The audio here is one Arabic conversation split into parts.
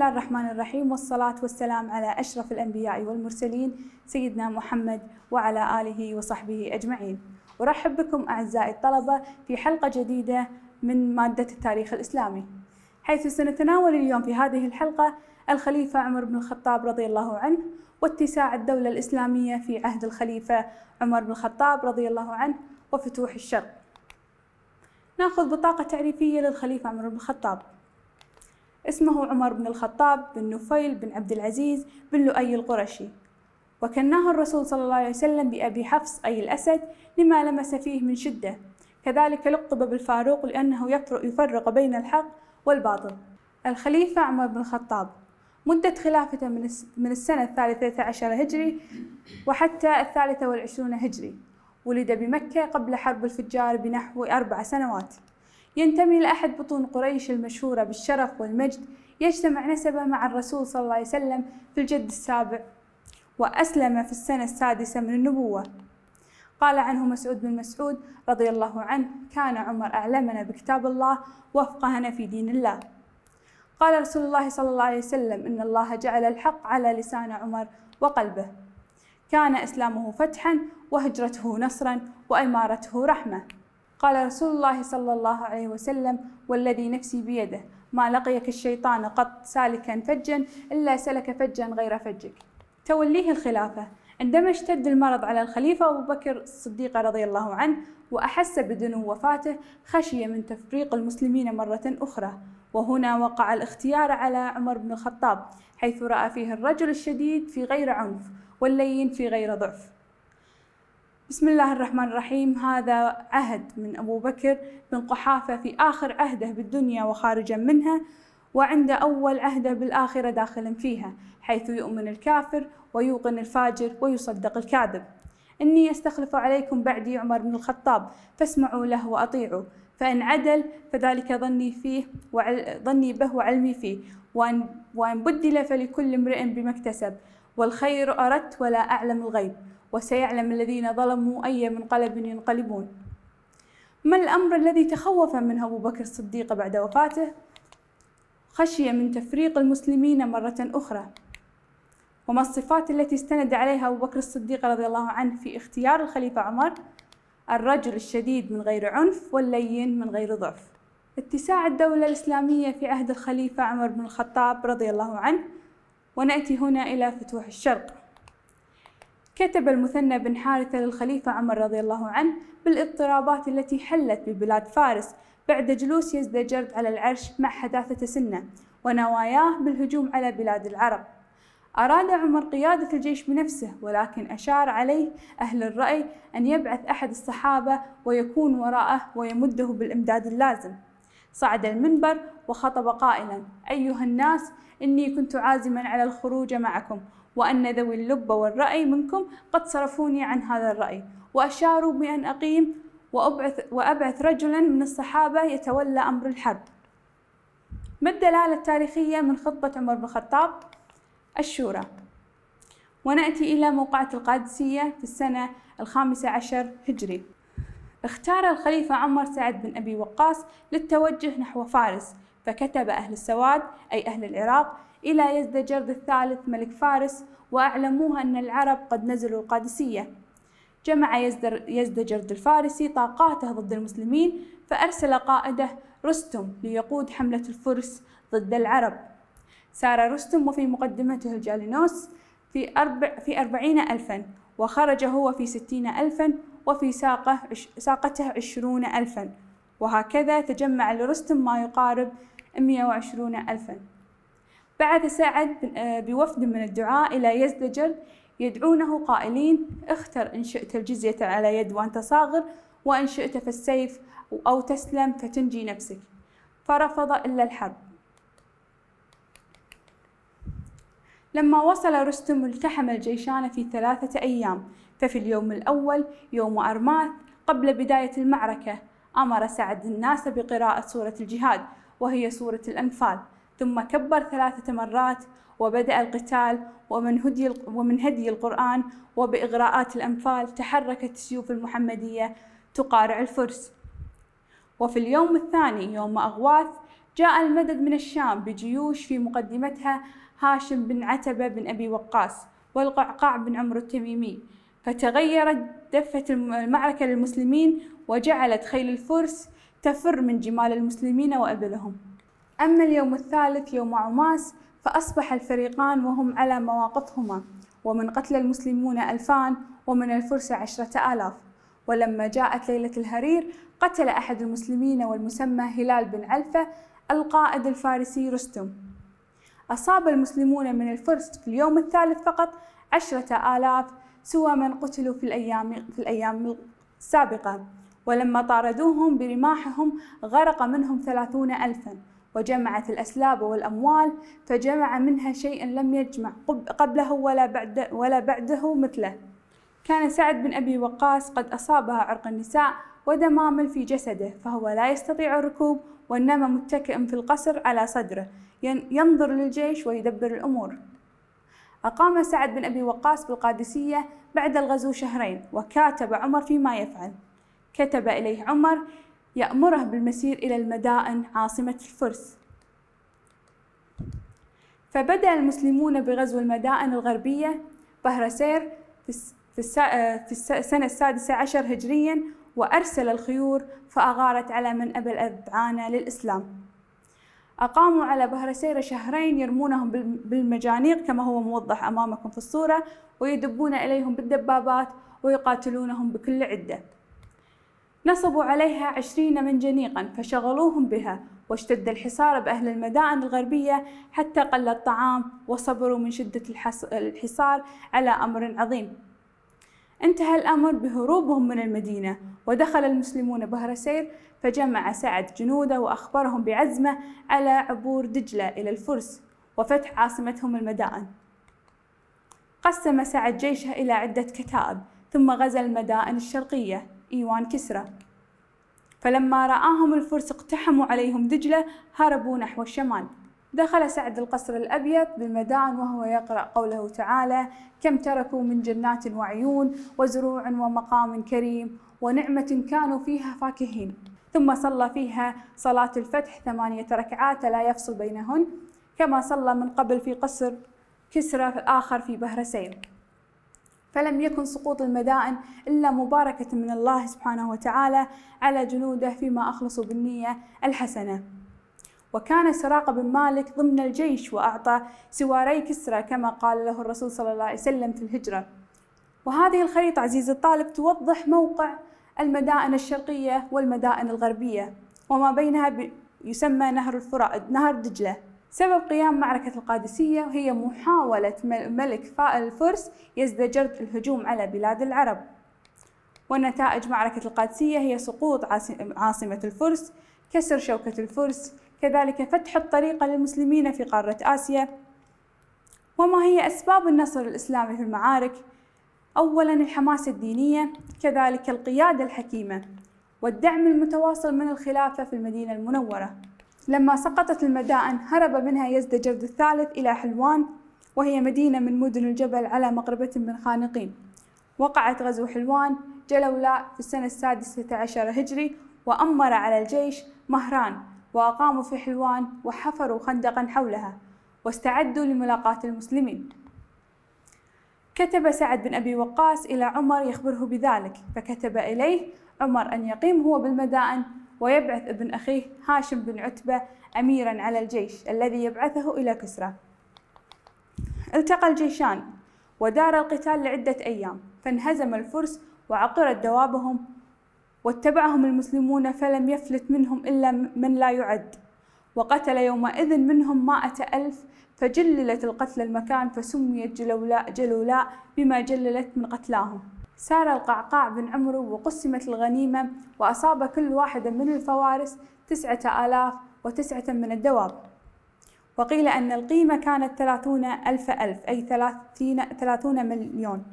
الله الرحمن الرحيم والصلاة والسلام على أشرف الأنبياء والمرسلين سيدنا محمد وعلى آله وصحبه أجمعين. أرحب بكم أعزائي الطلبة في حلقة جديدة من مادة التاريخ الإسلامي. حيث سنتناول اليوم في هذه الحلقة الخليفة عمر بن الخطاب رضي الله عنه واتساع الدولة الإسلامية في عهد الخليفة عمر بن الخطاب رضي الله عنه وفتوح الشرق. نأخذ بطاقة تعريفية للخليفة عمر بن الخطاب. اسمه عمر بن الخطاب بن نفيل بن عبد العزيز بن لؤي القرشي. وكناه الرسول صلى الله عليه وسلم بأبي حفص أي الأسد لما لمس فيه من شدة. كذلك لقب بالفاروق لأنه يفرق بين الحق والباطل. الخليفة عمر بن الخطاب. مدة خلافته من السنة الثالثة عشر هجري وحتى الثالثة والعشرون هجري. ولد بمكة قبل حرب الفجار بنحو أربع سنوات. ينتمي لأحد بطون قريش المشهورة بالشرف والمجد يجتمع نسبه مع الرسول صلى الله عليه وسلم في الجد السابع وأسلم في السنة السادسة من النبوة. قال عنه مسعود بن مسعود رضي الله عنه كان عمر أعلمنا بكتاب الله وافقهنا في دين الله قال رسول الله صلى الله عليه وسلم إن الله جعل الحق على لسان عمر وقلبه. كان إسلامه فتحا وهجرته نصرا وإمارته رحمة قال رسول الله صلى الله عليه وسلم والذي نفسي بيده ما لقيك الشيطان قط سالكا فجا إلا سلك فجا غير فجك. توليه الخلافة. عندما اشتد المرض على الخليفة أبو بكر الصديق رضي الله عنه وأحس بدنو وفاته خشي من تفريق المسلمين مرة أخرى. وهنا وقع الاختيار على عمر بن الخطاب حيث رأى فيه الرجل الشديد في غير عنف واللين في غير ضعف. بسم الله الرحمن الرحيم. هذا عهد من أبو بكر بن قحافة في آخر عهده بالدنيا وخارجا منها وعند أول عهده بالآخرة داخلا فيها حيث يؤمن الكافر ويوقن الفاجر ويصدق الكاذب. إني أستخلف عليكم بعدي عمر بن الخطاب فاسمعوا له وأطيعوا. فإن عدل فذلك ظني فيه ظني به وعلمي فيه. وأن, وأن بدل فلكل امرئ بما اكتسب والخير أردت ولا أعلم الغيب. وسيعلم الذين ظلموا أي منقلب ينقلبون. ما الأمر الذي تخوف منه أبو بكر الصديق بعد وفاته؟ خشي من تفريق المسلمين مرة أخرى. وما الصفات التي استند عليها أبو بكر الصديق رضي الله عنه في اختيار الخليفة عمر؟ الرجل الشديد من غير عنف واللين من غير ضعف. اتساع الدولة الإسلامية في عهد الخليفة عمر بن الخطاب رضي الله عنه. ونأتي هنا إلى فتوح الشرق. كتب المثنى بن حارثة للخليفة عمر رضي الله عنه بالاضطرابات التي حلت ببلاد فارس بعد جلوس يزدجرد على العرش مع حداثة سنة ونواياه بالهجوم على بلاد العرب. أراد عمر قيادة الجيش بنفسه ولكن أشار عليه أهل الرأي أن يبعث أحد الصحابة ويكون وراءه ويمده بالإمداد اللازم. صعد المنبر وخطب قائلا أيها الناس إني كنت عازما على الخروج معكم وأن ذوي اللب والرأي منكم قد صرفوني عن هذا الرأي. وأشاروا بأن أقيم وأبعث, وأبعث رجلا من الصحابة يتولى أمر الحرب. ما الدلالة التاريخية من خطبة عمر بن الخطاب؟ الشورى. ونأتي إلى موقعة القادسية في السنة الخامسة عشر هجري. اختار الخليفة عمر سعد بن أبي وقاص للتوجه نحو فارس فكتب أهل السواد أي أهل العراق إلى يزدجرد الثالث ملك فارس وأعلموها أن العرب قد نزلوا القادسية. جمع يزدجرد الفارسي طاقاته ضد المسلمين فأرسل قائده رستم ليقود حملة الفرس ضد العرب. سار رستم وفي مقدمته الجالينوس في, أربع في أربعين ألفا وخرج هو في ستين ألفا وفي ساقه ساقته عشرون ألفا. وهكذا تجمع لرستم ما يقارب مئة وعشرون ألفا. بعث سعد آه، بوفد من الدعاء إلى يزدجر يدعونه قائلين اختر إن شئت الجزية على يد وأنت صاغر وإن شئت فالسيف أو تسلم فتنجي نفسك. فرفض إلا الحرب. لما وصل رستم التحم الجيشان في ثلاثة أيام ففي اليوم الأول يوم أرماث قبل بداية المعركة أمر سعد الناس بقراءة سورة الجهاد وهي سورة الأنفال. ثم كبر ثلاثة مرات وبدأ القتال ومن هدي ومن هدي القرآن وبإغراءات الأنفال تحركت السيوف المحمدية تقارع الفرس. وفي اليوم الثاني يوم أغواث جاء المدد من الشام بجيوش في مقدمتها هاشم بن عتبة بن أبي وقاص والقعقاع بن عمرو التميمي. فتغيرت دفة المعركة للمسلمين وجعلت خيل الفرس تفر من جمال المسلمين وأبلهم. أما اليوم الثالث يوم عماس فأصبح الفريقان وهم على مواقفهما ومن قتل المسلمون ألفان ومن الفرس عشرة آلاف. ولما جاءت ليلة الهرير قتل أحد المسلمين والمسمى هلال بن علفة القائد الفارسي رستم. أصاب المسلمون من الفرس في اليوم الثالث فقط عشرة آلاف سوى من قتلوا في الأيام, في الأيام السابقة. ولما طاردوهم برماحهم غرق منهم ثلاثون ألفا. وجمعت الأسلاب والأموال فجمع منها شيئا لم يجمع قبله ولا, بعد ولا بعده مثله. كان سعد بن أبي وقاص قد أصابها عرق النساء ودمامل في جسده فهو لا يستطيع الركوب وإنما متكئ في القصر على صدره ينظر للجيش ويدبر الأمور. أقام سعد بن أبي وقاص بالقادسية بعد الغزو شهرين وكاتب عمر فيما يفعل. كتب إليه عمر يأمره بالمسير إلى المدائن عاصمة الفرس. فبدأ المسلمون بغزو المدائن الغربية بهرسير في السنة السادسة عشر هجريا وأرسل الخيور فأغارت على من أبى الأذعان للإسلام. أقاموا على بهرسير شهرين يرمونهم بالمجانيق كما هو موضح أمامكم في الصورة ويدبون إليهم بالدبابات ويقاتلونهم بكل عدة. نصبوا عليها عشرين منجنيقا فشغلوهم بها واشتد الحصار بأهل المدائن الغربية حتى قل الطعام وصبروا من شدة الحصار على أمر عظيم. انتهى الأمر بهروبهم من المدينة ودخل المسلمون بهرسير فجمع سعد جنوده وأخبرهم بعزمه على عبور دجلة إلى الفرس وفتح عاصمتهم المدائن. قسم سعد جيشه إلى عدة كتائب ثم غزا المدائن الشرقية. إيوان كسرى. فلما رآهم الفرس اقتحموا عليهم دجلة هربوا نحو الشمال. دخل سعد القصر الأبيض بالمدائن وهو يقرأ قوله تعالى كم تركوا من جنات وعيون وزروع ومقام كريم ونعمة كانوا فيها فاكهين. ثم صلى فيها صلاة الفتح ثمانية ركعات لا يفصل بينهن كما صلى من قبل في قصر كسرى الآخر في بهرسين فلم يكن سقوط المدائن إلا مباركة من الله سبحانه وتعالى على جنوده فيما أخلصوا بالنية الحسنة. وكان سراق بن مالك ضمن الجيش وأعطى سواري كسرى كما قال له الرسول صلى الله عليه وسلم في الهجرة. وهذه الخريطة عزيزي الطالب توضح موقع المدائن الشرقية والمدائن الغربية وما بينها يسمى نهر الفرات نهر دجلة. سبب قيام معركة القادسية هي محاولة ملك الفرس يزدجرد الهجوم على بلاد العرب. ونتائج معركة القادسية هي سقوط عاصمة الفرس كسر شوكة الفرس كذلك فتح الطريق للمسلمين في قارة آسيا. وما هي أسباب النصر الإسلامي في المعارك؟ أولا الحماسة الدينية كذلك القيادة الحكيمة والدعم المتواصل من الخلافة في المدينة المنورة. لما سقطت المدائن هرب منها يزدجرد الثالث إلى حلوان وهي مدينة من مدن الجبل على مقربة من خانقين. وقعت غزو حلوان جلولاء في السنة السادسة عشر هجري وأمر على الجيش مهران وأقاموا في حلوان وحفروا خندقا حولها واستعدوا لملاقاة المسلمين. كتب سعد بن أبي وقاص إلى عمر يخبره بذلك فكتب إليه عمر أن يقيم هو بالمدائن ويبعث ابن أخيه هاشم بن عتبة أميرا على الجيش الذي يبعثه إلى كسرى. التقى الجيشان ودار القتال لعدة أيام فانهزم الفرس وعقرت دوابهم واتبعهم المسلمون فلم يفلت منهم إلا من لا يعد. وقتل يومئذ منهم مائة ألف فجللت القتل المكان فسميت جلولاء جلولاء بما جللت من قتلاهم. سار القعقاع بن عمرو وقسمت الغنيمة وأصاب كل واحد من الفوارس تسعة آلاف وتسعة من الدواب. وقيل أن القيمة كانت ثلاثون ألف ألف أي ثلاثين ثلاثون مليون.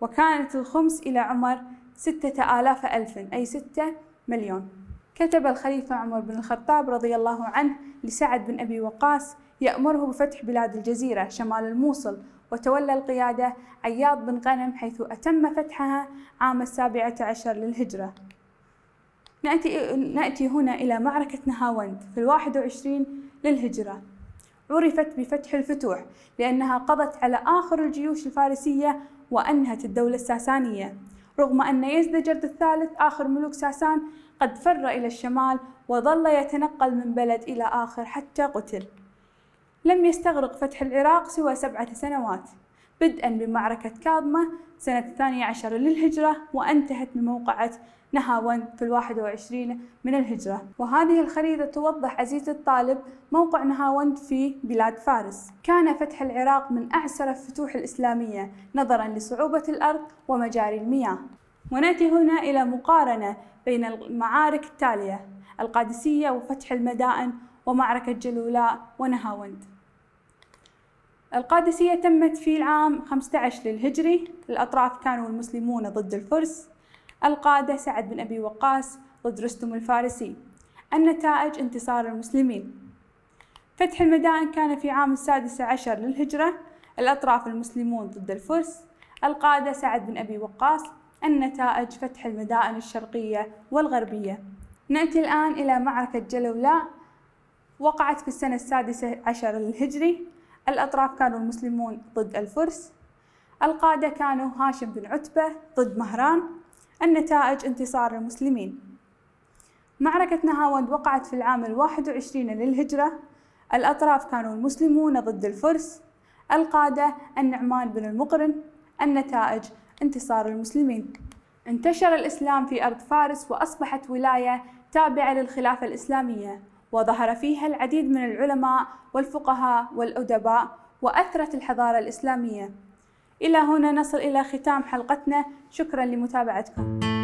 وكانت الخمس إلى عمر ستة آلاف ألف أي ستة مليون. كتب الخليفة عمر بن الخطاب رضي الله عنه لسعد بن أبي وقاص يأمره بفتح بلاد الجزيرة شمال الموصل وتولى القيادة عياض بن غنم حيث أتم فتحها عام السابعة عشر للهجرة. نأتي, نأتي هنا إلى معركة نهاوند في الواحد وعشرين للهجرة. عرفت بفتح الفتوح لأنها قضت على آخر الجيوش الفارسية وأنهت الدولة الساسانية. رغم أن يزدجرد الثالث آخر ملوك ساسان قد فر إلى الشمال وظل يتنقل من بلد إلى آخر حتى قتل. لم يستغرق فتح العراق سوى سبعة سنوات. بدءا بمعركة كاظمة سنة الثانية عشر للهجرة وانتهت بموقعة نهاوند في الواحد وعشرين من الهجرة. وهذه الخريطة توضح عزيزي الطالب موقع نهاوند في بلاد فارس. كان فتح العراق من أعسر الفتوح الإسلامية نظرا لصعوبة الأرض ومجاري المياه. ونأتي هنا إلى مقارنة بين المعارك التالية القادسية وفتح المدائن ومعركة جلولاء ونهاوند القادسية تمت في العام 15 للهجري الأطراف كانوا المسلمون ضد الفرس القادة سعد بن أبي وقاص ضد رستم الفارسي. النتائج انتصار المسلمين. فتح المدائن كان في عام السادس عشر للهجرة الأطراف المسلمون ضد الفرس القادة سعد بن أبي وقاص النتائج فتح المدائن الشرقية والغربية. نأتي الآن إلى معركة جلولاء وقعت في السنة السادسة عشر للهجري. الأطراف كانوا المسلمون ضد الفرس القادة كانوا هاشم بن عتبة ضد مهران النتائج انتصار المسلمين. معركة نهاوند وقعت في العام الواحد وعشرين للهجرة الأطراف كانوا المسلمون ضد الفرس القادة النعمان بن المقرن النتائج انتصار المسلمين. انتشر الإسلام في أرض فارس وأصبحت ولاية تابعة للخلافة الإسلامية. وظهر فيها العديد من العلماء والفقهاء والأدباء وأثرت الحضارة الإسلامية. إلى هنا نصل إلى ختام حلقتنا. شكرا لمتابعتكم.